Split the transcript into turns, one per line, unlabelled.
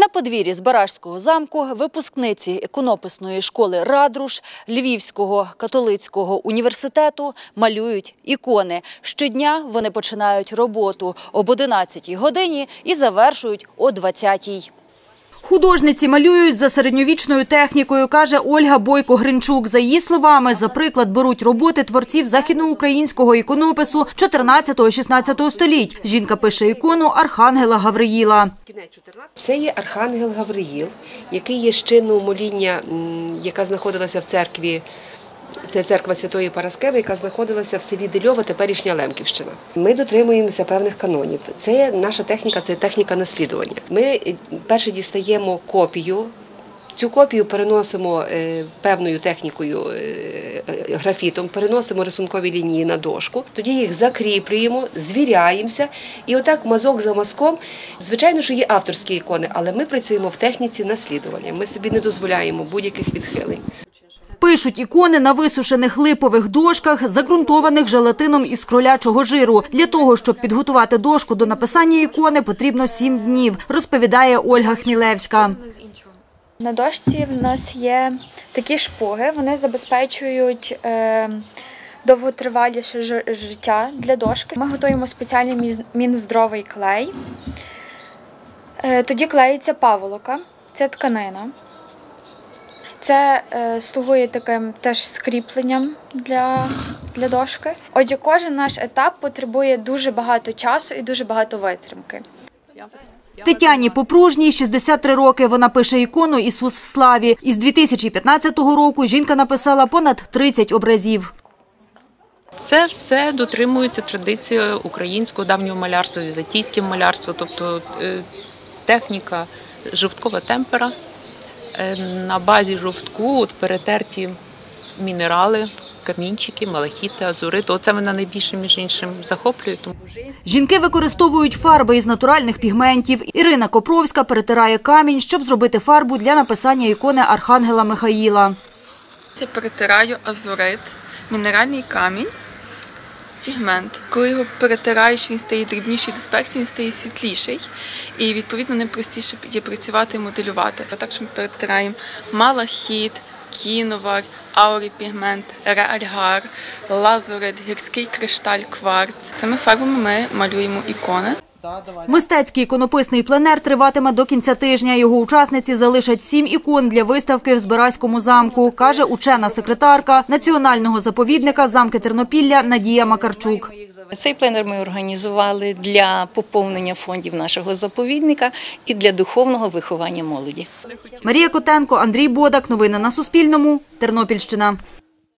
На подвір'ї Збаражського замку випускниці іконописної школи Радруш Львівського католицького університету малюють ікони. Щодня вони починають роботу об 11 годині і завершують о 20-й. Художниці малюють за середньовічною технікою, каже Ольга Бойко-Гринчук. За її словами, за приклад беруть роботи творців західноукраїнського іконопису 14-16 століть. Жінка пише ікону Архангела Гавриїла.
Це є Архангел Гавриїл, який є щиною моління, яка знаходилася в церкві. Це церква Святої Параскеви, яка знаходилася в селі Дельова, теперішня Лемківщина. Ми дотримуємося певних канонів. Це наша техніка, це техніка наслідування. Ми е, перше дістаємо копію. Цю копію переносимо е, певною технікою, е, графітом, переносимо рисункові лінії на дошку, тоді їх закріплюємо, звіряємося, і отак мазок за мазком. Звичайно, що є авторські ікони, але ми працюємо в техніці наслідування. Ми собі не дозволяємо будь-яких відхилень.
Пишуть ікони на висушених липових дошках, загрунтованих желатином із кролячого жиру. Для того, щоб підготувати дошку до написання ікони, потрібно сім днів, розповідає Ольга Хмілевська.
На дошці в нас є такі шпуги, вони забезпечують е, довготриваліше життя для дошки. Ми готуємо спеціальний мінздровий клей. Е, тоді клеїться паволока, це тканина. Це е, слугує таким теж скріпленням для, для дошки. Отже, кожен наш етап потребує дуже багато часу і дуже багато витримки.
Тетяні Попружній 63 роки. Вона пише ікону Ісус в славі. Із 2015 року жінка написала понад 30 образів.
Це все дотримується традиції українського давнього малярства, візантійського малярства, тобто е, техніка жовткова темпера. Е, На базі жовтку от перетерті мінерали, камінчики, малахіти, азурити. Оце мене найбільше між іншим захоплює.
Жінки використовують фарби із натуральних пігментів. Ірина Копровська перетирає камінь, щоб зробити фарбу для написання ікони Архангела Михаїла.
Це перетираю азурит, мінеральний камінь, пігмент. Коли його перетираєш, він стає дрібніший дисперсії, він стає світліший. І відповідно ним простіше є працювати і моделювати. А також ми перетираємо малахіт, кіновар, ауріпігмент, реальгар, лазурит, гірський кришталь, кварц. Цими фарбами ми малюємо ікони.
Мистецький іконописний пленер триватиме до кінця тижня. Його учасниці залишать сім ікон для виставки в Збаразькому замку, каже учена секретарка національного заповідника замки Тернопілля Надія Макарчук.
Цей пленер ми організували для поповнення фондів нашого заповідника і для духовного виховання молоді.
Марія Котенко, Андрій Бодак. Новини на Суспільному. Тернопільщина.